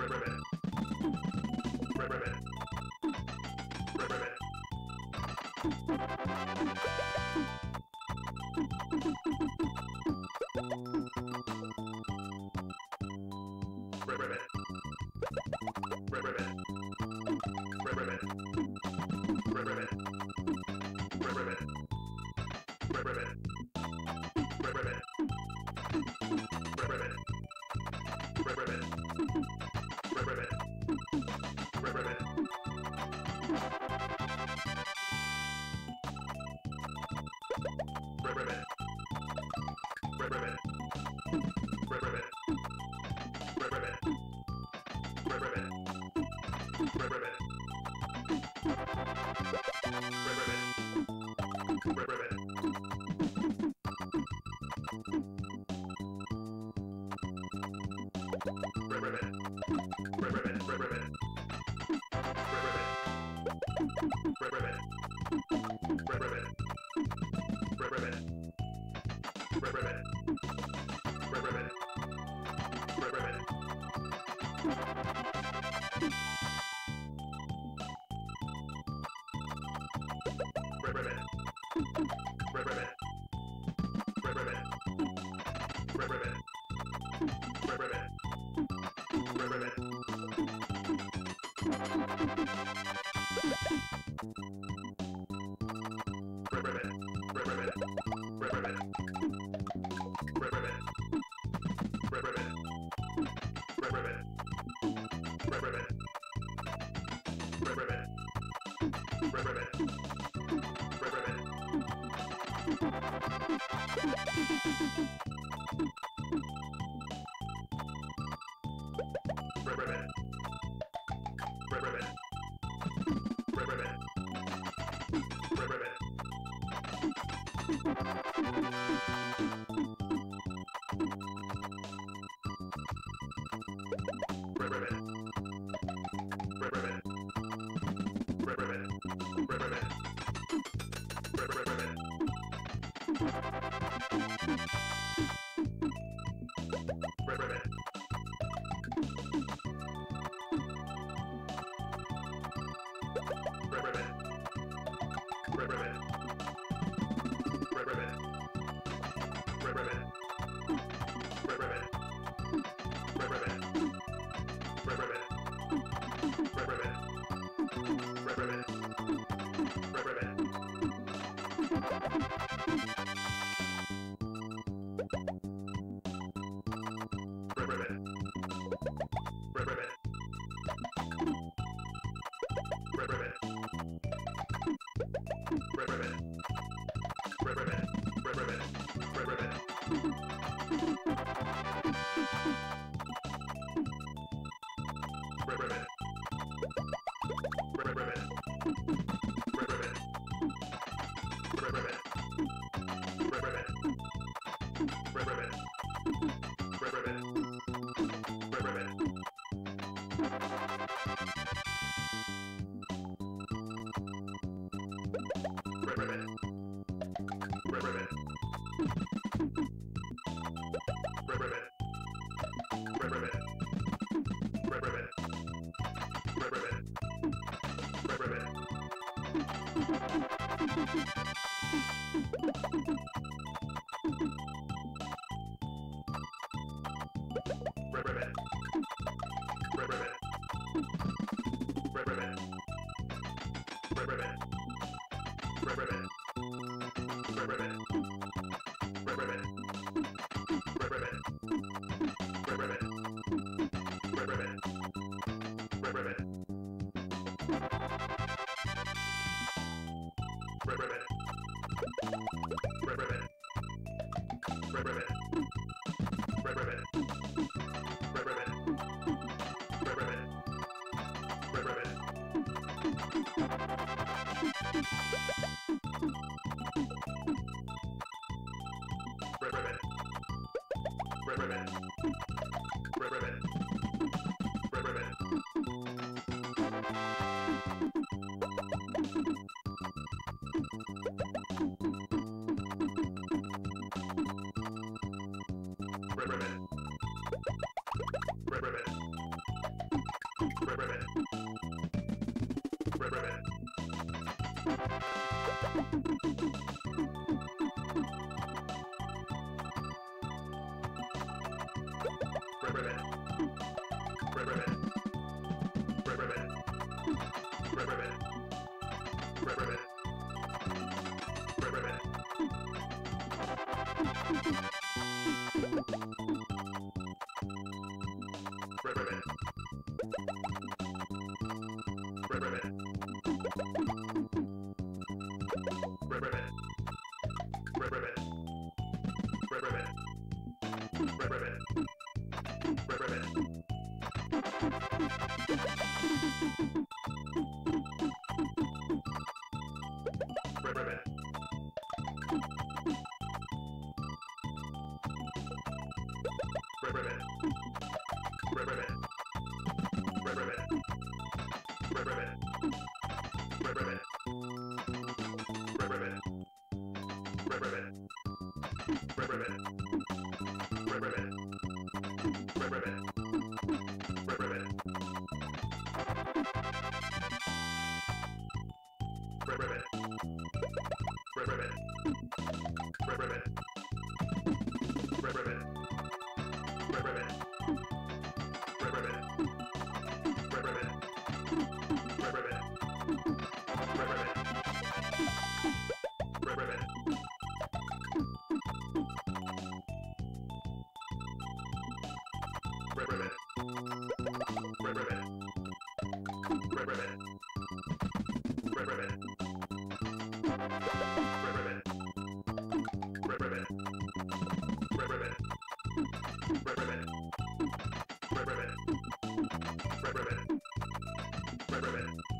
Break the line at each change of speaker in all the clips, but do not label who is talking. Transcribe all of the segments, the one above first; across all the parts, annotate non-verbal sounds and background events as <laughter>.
Thank you. Ribbit. Ribbit. Ribbit. Thank you. Ha ha ha! ribbon, ribbon, ribbon, ribbon. Thank <laughs> you. Ribbit. I'm experiment.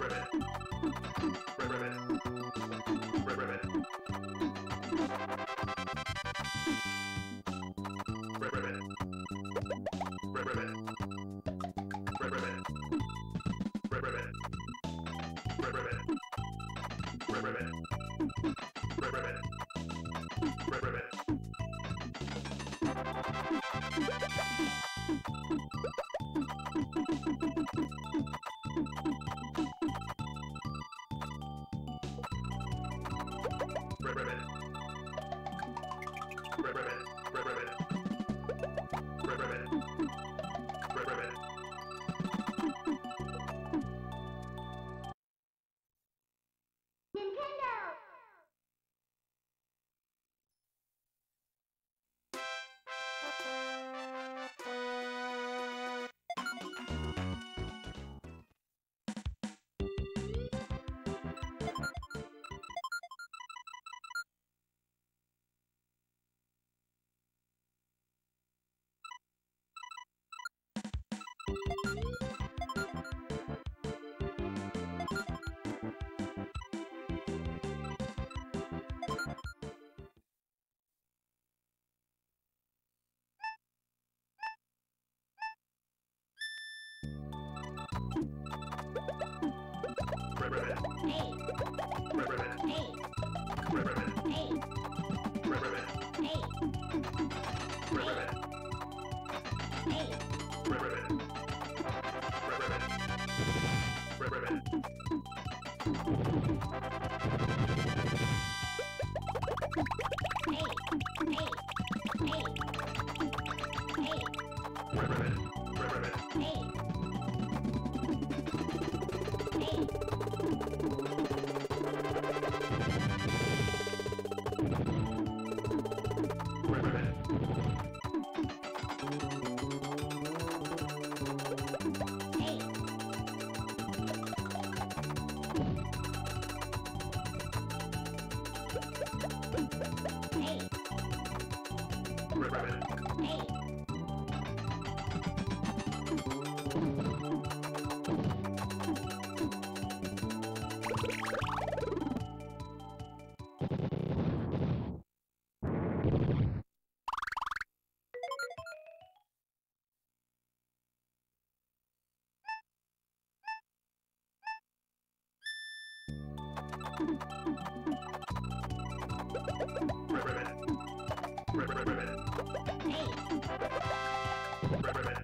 ribbit, ribbit, ribbit. Ribbit. Ribbit. Ribbit. Hey! Hey!
Hey!
Hey! thank you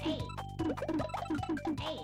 Hey! Hey!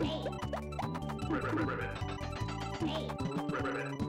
Hey. Ribbit. Hey.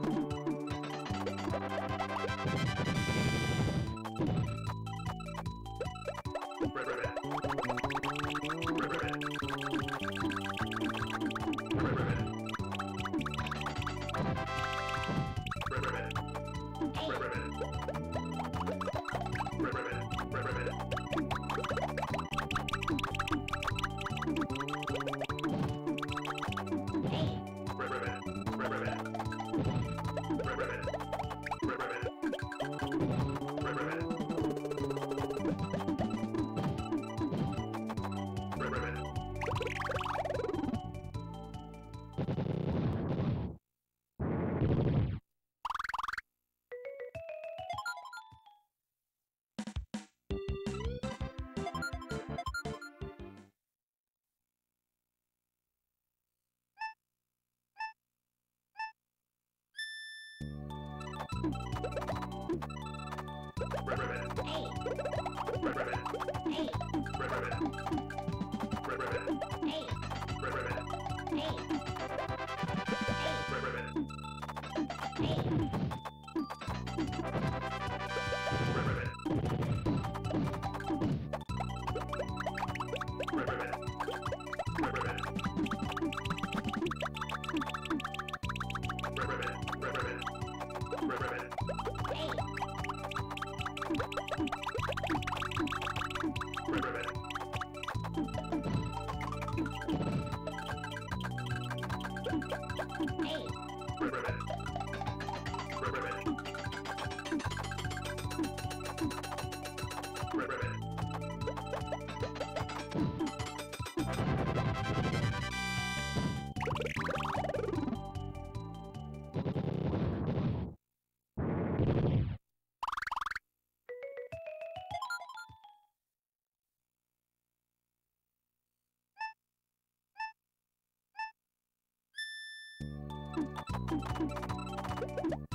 Hey!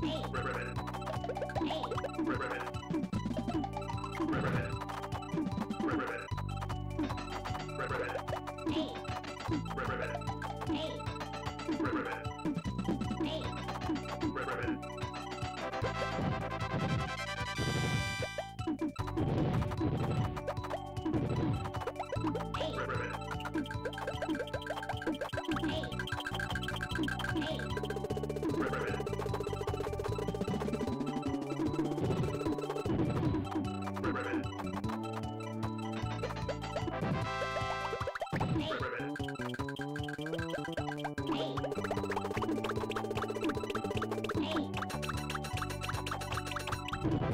Hey. Hey.
Thank you.